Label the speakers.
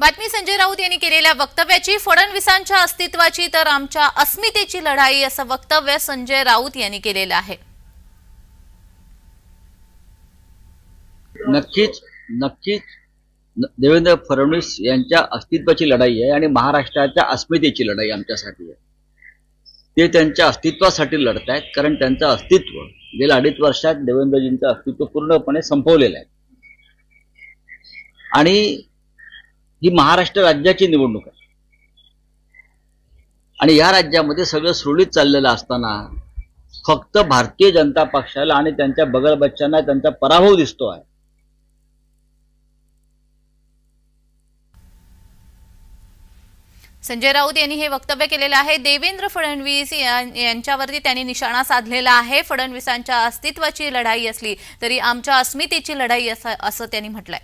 Speaker 1: बातमी संजय राऊत यांनी केलेल्या वक्तव्याची फडणवीसांच्या अस्तित्वाची तर आमच्या अस्मितेची लढाई असं वक्तव्य संजय राऊत यांनी केलेलं आहे.
Speaker 2: नक्कीच नक्कीच. देवेंद्र फडणवीस यांच्या अस्तित्वाची लढाई आहे आणि महाराष्ट्राच्या अस्मितेची लढाई आमच्यासाठी आहे. ते त्यांच्या अस्तित्वासाठी लढत आहेत कारण त्यांचं अस्तित्व गेल्या अडीच वर्षात देवेंद्रजींचं अस्तित्व पूर्णपणे संपवलेलं आहे. आणि ही महाराष्ट्र राज्याची निवडणूक आहे. आणि या राज्यामध्ये सगळं सुरळीत चाललेलं असताना फक्त भारतीय जनता पक्षाला आणि त्यांच्या बगल बच्चांना त्यांचा पराभव दिसतो आहे.
Speaker 1: संजय राऊत यांनी हे वक्तव्य केलेलं आहे. देवेंद्र फडणवीस यांच्यावरती त्यांनी निशाणा साधलेला आहे. फडणवीसांच्या अस्तित्वाची लढाई असली तरी आमच्या अस्मितेची लढाई असं त्यांनी म्हटलंय.